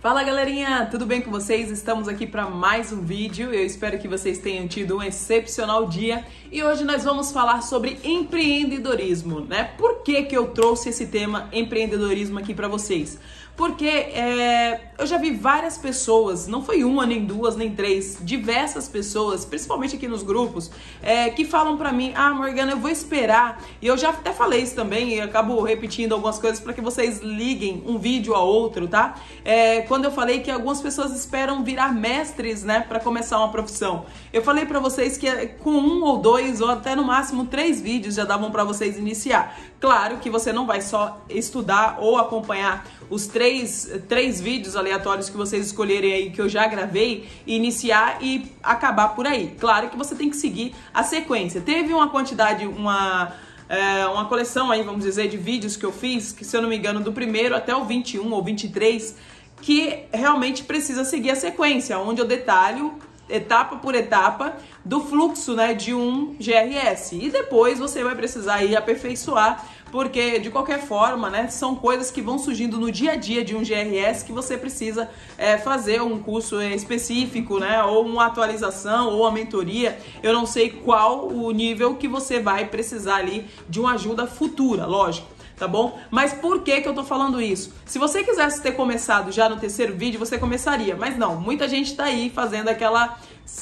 Fala galerinha, tudo bem com vocês? Estamos aqui para mais um vídeo. Eu espero que vocês tenham tido um excepcional dia e hoje nós vamos falar sobre empreendedorismo, né? Por que, que eu trouxe esse tema empreendedorismo aqui para vocês? Porque é, eu já vi várias pessoas, não foi uma, nem duas, nem três, diversas pessoas, principalmente aqui nos grupos, é, que falam para mim: Ah, Morgana, eu vou esperar. E eu já até falei isso também, e acabo repetindo algumas coisas para que vocês liguem um vídeo a outro, tá? É, quando eu falei que algumas pessoas esperam virar mestres, né, para começar uma profissão. Eu falei para vocês que é, com um ou dois, ou até no máximo três vídeos já davam para vocês iniciar. Claro que você não vai só estudar ou acompanhar os três, três vídeos aleatórios que vocês escolherem aí, que eu já gravei, iniciar e acabar por aí. Claro que você tem que seguir a sequência. Teve uma quantidade, uma. É, uma coleção aí, vamos dizer, de vídeos que eu fiz, que se eu não me engano, do primeiro até o 21 ou 23, que realmente precisa seguir a sequência, onde eu detalho etapa por etapa do fluxo né, de um GRS. E depois você vai precisar ir aperfeiçoar, porque de qualquer forma, né, são coisas que vão surgindo no dia a dia de um GRS que você precisa é, fazer um curso específico, né, ou uma atualização, ou uma mentoria. Eu não sei qual o nível que você vai precisar ali de uma ajuda futura, lógico tá bom? Mas por que que eu tô falando isso? Se você quisesse ter começado já no terceiro vídeo, você começaria, mas não, muita gente tá aí fazendo aquela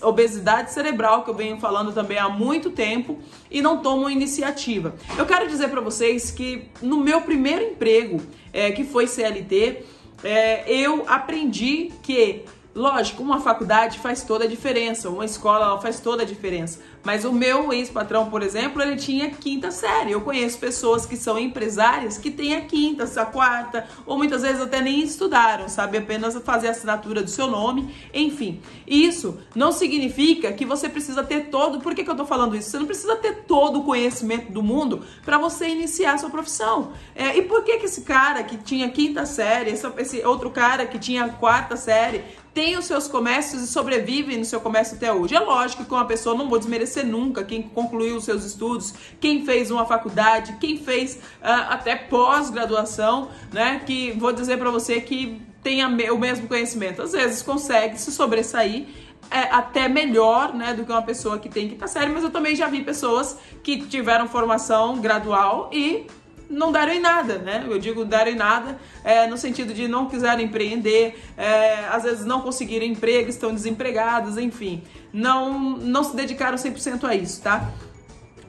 obesidade cerebral que eu venho falando também há muito tempo e não tomam iniciativa. Eu quero dizer para vocês que no meu primeiro emprego, é, que foi CLT, é, eu aprendi que Lógico, uma faculdade faz toda a diferença, uma escola faz toda a diferença. Mas o meu ex-patrão, por exemplo, ele tinha quinta série. Eu conheço pessoas que são empresárias que têm a quinta, a quarta, ou muitas vezes até nem estudaram, sabe? Apenas fazer a assinatura do seu nome, enfim. Isso não significa que você precisa ter todo. Por que, que eu tô falando isso? Você não precisa ter todo o conhecimento do mundo para você iniciar a sua profissão. É, e por que, que esse cara que tinha quinta série, esse outro cara que tinha quarta série, tem os seus comércios e sobrevive no seu comércio até hoje. É lógico que uma pessoa, não vou desmerecer nunca, quem concluiu os seus estudos, quem fez uma faculdade, quem fez uh, até pós-graduação, né? Que vou dizer para você que tenha o mesmo conhecimento. Às vezes consegue se sobressair é até melhor, né, do que uma pessoa que tem quinta série, mas eu também já vi pessoas que tiveram formação gradual e não deram em nada, né? Eu digo deram em nada é, no sentido de não quiserem empreender, é, às vezes não conseguiram emprego, estão desempregados, enfim, não, não se dedicaram 100% a isso, tá?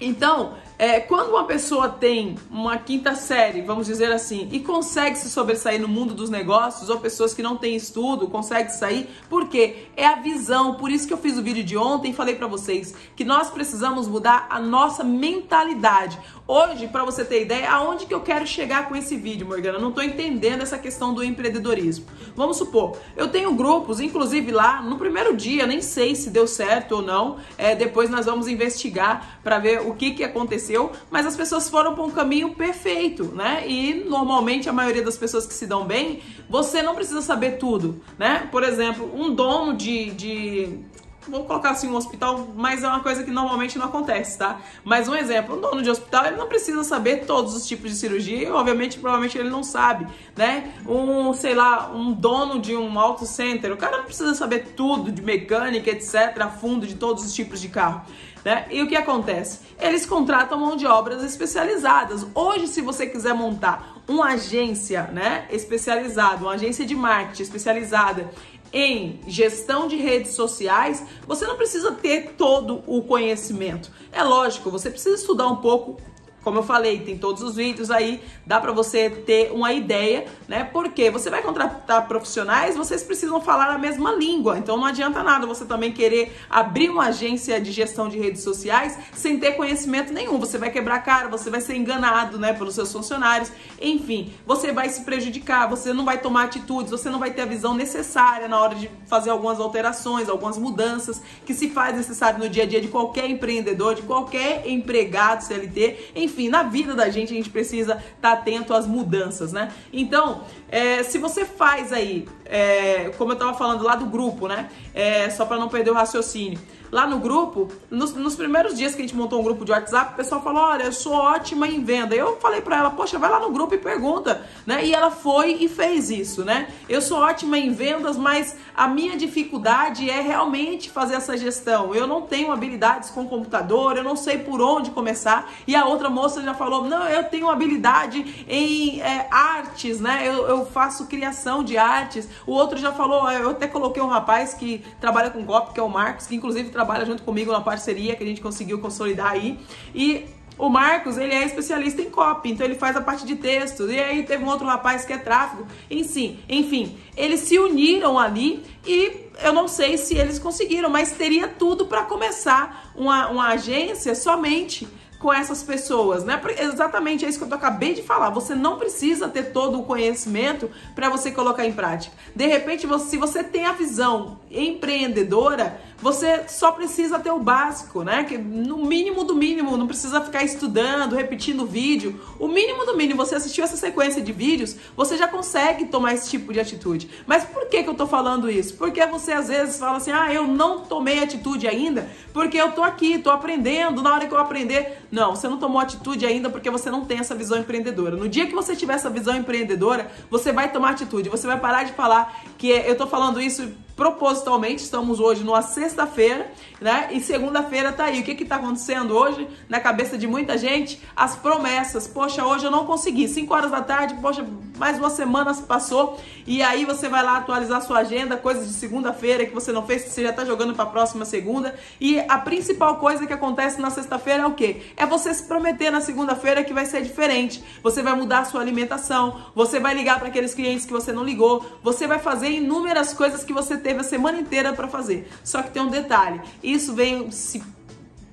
Então, é, quando uma pessoa tem uma quinta série, vamos dizer assim, e consegue se sobressair no mundo dos negócios, ou pessoas que não têm estudo conseguem sair, por quê? É a visão. Por isso que eu fiz o vídeo de ontem e falei para vocês que nós precisamos mudar a nossa mentalidade. Hoje, para você ter ideia, aonde que eu quero chegar com esse vídeo, Morgana? Eu não estou entendendo essa questão do empreendedorismo. Vamos supor, eu tenho grupos, inclusive lá no primeiro dia, nem sei se deu certo ou não. É, depois nós vamos investigar para ver o que que aconteceu aconteceu, mas as pessoas foram para um caminho perfeito, né? E normalmente a maioria das pessoas que se dão bem, você não precisa saber tudo, né? Por exemplo, um dono de, de vou colocar assim um hospital, mas é uma coisa que normalmente não acontece, tá? Mas um exemplo, um dono de hospital, ele não precisa saber todos os tipos de cirurgia e obviamente, provavelmente ele não sabe, né? Um, sei lá, um dono de um auto center, o cara não precisa saber tudo de mecânica, etc, a fundo de todos os tipos de carro. Né? E o que acontece? Eles contratam mão de obras especializadas. Hoje, se você quiser montar uma agência né, especializada, uma agência de marketing especializada em gestão de redes sociais, você não precisa ter todo o conhecimento. É lógico, você precisa estudar um pouco como eu falei, tem todos os vídeos aí, dá para você ter uma ideia, né? Porque você vai contratar profissionais, vocês precisam falar a mesma língua. Então não adianta nada você também querer abrir uma agência de gestão de redes sociais sem ter conhecimento nenhum. Você vai quebrar a cara, você vai ser enganado, né, pelos seus funcionários. Enfim, você vai se prejudicar, você não vai tomar atitudes, você não vai ter a visão necessária na hora de fazer algumas alterações, algumas mudanças que se faz necessário no dia a dia de qualquer empreendedor, de qualquer empregado CLT, enfim, enfim, na vida da gente a gente precisa estar tá atento às mudanças, né? Então, é, se você faz aí, é, como eu tava falando lá do grupo, né? É, só para não perder o raciocínio lá no grupo, nos, nos, primeiros dias que a gente montou um grupo de WhatsApp, o pessoal falou: Olha, eu sou ótima em venda. Eu falei para ela: Poxa, vai lá no grupo e pergunta, né? E ela foi e fez isso, né? Eu sou ótima em vendas, mas a minha dificuldade é realmente fazer essa gestão. Eu não tenho habilidades com computador, eu não sei por onde começar. E a outra moça já falou: Não, eu tenho habilidade em é, artes, né? Eu, eu faço criação de artes. O outro já falou: Eu até coloquei um rapaz que trabalha com copy, que é o Marcos, que inclusive trabalha junto comigo na parceria que a gente conseguiu consolidar aí. E o Marcos, ele é especialista em copy, então ele faz a parte de texto. E aí teve um outro rapaz que é tráfego. Enfim, enfim, eles se uniram ali e eu não sei se eles conseguiram, mas teria tudo para começar uma, uma agência somente com essas pessoas, né? Exatamente é isso que eu acabei de falar. Você não precisa ter todo o conhecimento para você colocar em prática. De repente, você, se você tem a visão empreendedora, você só precisa ter o básico, né? Que no mínimo do mínimo, não precisa ficar estudando, repetindo vídeo. O mínimo do mínimo, você assistiu essa sequência de vídeos, você já consegue tomar esse tipo de atitude. Mas por que, que eu tô falando isso? Porque você às vezes fala assim: ah, eu não tomei atitude ainda, porque eu tô aqui, tô aprendendo, na hora que eu aprender. Não, você não tomou atitude ainda porque você não tem essa visão empreendedora. No dia que você tiver essa visão empreendedora, você vai tomar atitude, você vai parar de falar que eu tô falando isso propositalmente, estamos hoje numa sexta-feira, né? E segunda-feira tá aí. O que que tá acontecendo hoje na cabeça de muita gente? As promessas. Poxa, hoje eu não consegui. 5 horas da tarde, poxa, mais uma semana se passou e aí você vai lá atualizar sua agenda, coisas de segunda-feira que você não fez, que você já tá jogando para a próxima segunda. E a principal coisa que acontece na sexta-feira é o quê? É você se prometer na segunda-feira que vai ser diferente. Você vai mudar a sua alimentação, você vai ligar para aqueles clientes que você não ligou, você vai fazer inúmeras coisas que você teve a semana inteira para fazer. Só que tem um detalhe, isso vem se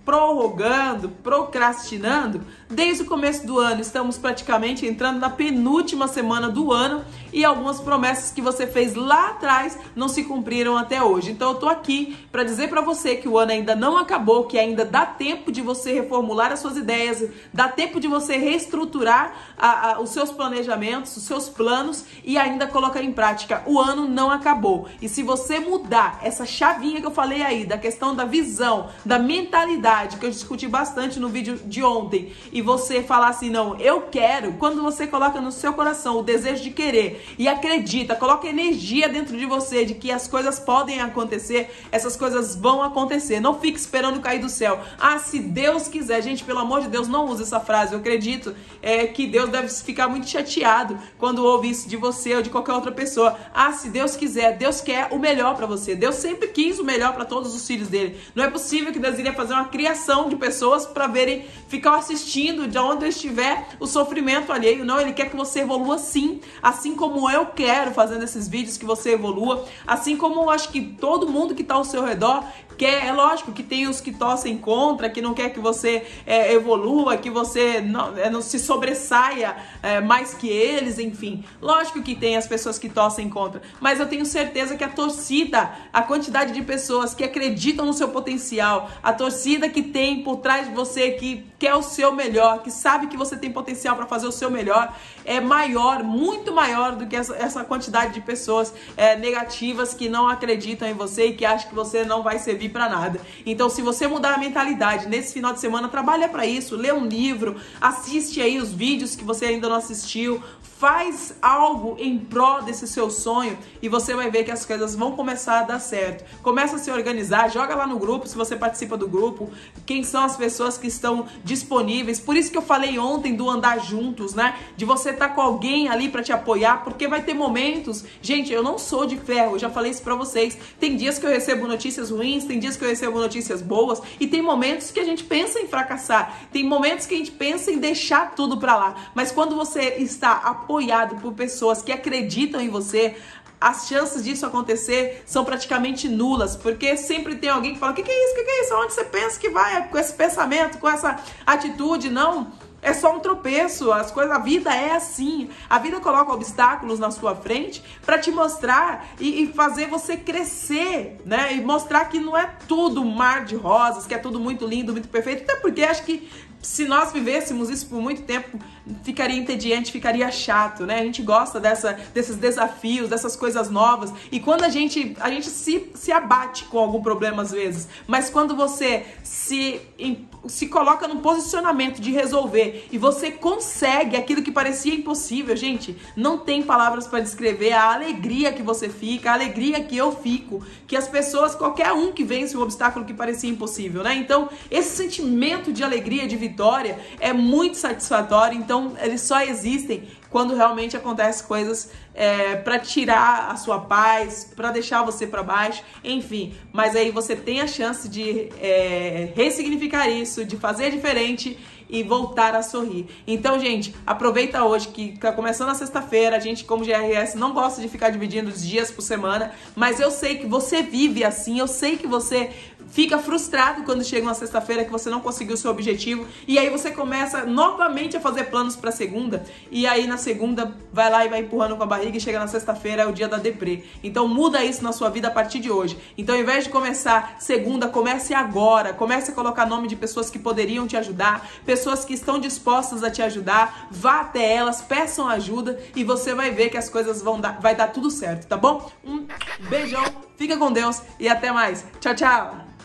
prorrogando, procrastinando desde o começo do ano. Estamos praticamente entrando na penúltima semana do ano e algumas promessas que você fez lá atrás não se cumpriram até hoje. Então eu tô aqui para dizer para você que o ano ainda não acabou, que ainda dá tempo de você reformular as suas ideias, dá tempo de você reestruturar a, a, os seus planejamentos, os seus planos e ainda colocar em prática. O ano não acabou. E se você mudar essa chavinha que eu falei aí da questão da visão, da mentalidade que eu discuti bastante no vídeo de ontem e você falar assim, não, eu quero, quando você coloca no seu coração o desejo de querer e acredita, coloca energia dentro de você de que as coisas podem acontecer, essas coisas vão acontecer. Não fique esperando cair do céu. Ah, se Deus quiser, gente, pelo amor de Deus, não use essa frase. Eu acredito é, que Deus deve ficar muito chateado quando ouve isso de você ou de qualquer outra pessoa. Ah, se Deus quiser, Deus quer o melhor para você. Deus sempre quis o melhor para todos os filhos dele. Não é possível que Deus iria fazer uma criação de pessoas para verem, ficar assistindo de onde estiver o sofrimento alheio. Não, ele quer que você evolua sim, assim como como eu quero fazendo esses vídeos que você evolua, assim como eu acho que todo mundo que está ao seu redor quer, é lógico que tem os que torcem contra, que não quer que você é, evolua, que você não, é, não se sobressaia é, mais que eles, enfim. Lógico que tem as pessoas que torcem contra, mas eu tenho certeza que a torcida, a quantidade de pessoas que acreditam no seu potencial, a torcida que tem por trás de você, que quer o seu melhor, que sabe que você tem potencial para fazer o seu melhor, é maior, muito maior do que essa, essa quantidade de pessoas é, negativas que não acreditam em você e que acham que você não vai servir para nada. Então, se você mudar a mentalidade nesse final de semana, trabalha para isso, lê um livro, assiste aí os vídeos que você ainda não assistiu, faz algo em prol desse seu sonho e você vai ver que as coisas vão começar a dar certo. Começa a se organizar, joga lá no grupo, se você participa do grupo, quem são as pessoas que estão disponíveis. Por isso que eu falei ontem do andar juntos, né? De você estar tá com alguém ali para te apoiar, porque vai ter momentos. Gente, eu não sou de ferro, eu já falei isso para vocês. Tem dias que eu recebo notícias ruins, tem dias que eu recebo notícias boas e tem momentos que a gente pensa em fracassar. Tem momentos que a gente pensa em deixar tudo para lá. Mas quando você está apoiado apoiado por pessoas que acreditam em você, as chances disso acontecer são praticamente nulas, porque sempre tem alguém que fala: o que, que é isso? O que, que é isso? Onde você pensa que vai com esse pensamento, com essa atitude? Não. É só um tropeço, as coisas, a vida é assim. A vida coloca obstáculos na sua frente para te mostrar e, e, fazer você crescer, né? E mostrar que não é tudo mar de rosas, que é tudo muito lindo, muito perfeito. Até porque acho que se nós vivêssemos isso por muito tempo, ficaria entediante, ficaria chato, né? A gente gosta dessa, desses desafios, dessas coisas novas. E quando a gente, a gente se, se abate com algum problema às vezes, mas quando você se, se coloca num posicionamento de resolver e você consegue aquilo que parecia impossível, gente, não tem palavras para descrever a alegria que você fica, a alegria que eu fico, que as pessoas, qualquer um que vence um obstáculo que parecia impossível, né? Então, esse sentimento de alegria, de vitória é muito satisfatório. Então, eles só existem quando realmente acontecem coisas é, para tirar a sua paz, para deixar você para baixo, enfim. Mas aí você tem a chance de é, ressignificar isso, de fazer diferente e voltar a sorrir. Então, gente, aproveita hoje que tá começando a sexta-feira. A gente, como GRS, não gosta de ficar dividindo os dias por semana, mas eu sei que você vive assim, eu sei que você fica frustrado quando chega uma sexta-feira que você não conseguiu o seu objetivo e aí você começa novamente a fazer planos para segunda e aí na segunda vai lá e vai empurrando com a barriga e chega na sexta-feira é o dia da deprê. Então muda isso na sua vida a partir de hoje. Então ao invés de começar segunda, comece agora. Comece a colocar nome de pessoas que poderiam te ajudar, pessoas que estão dispostas a te ajudar. Vá até elas, peçam ajuda e você vai ver que as coisas vão dar, vai dar tudo certo, tá bom? Um beijão, fica com Deus e até mais. Tchau, tchau.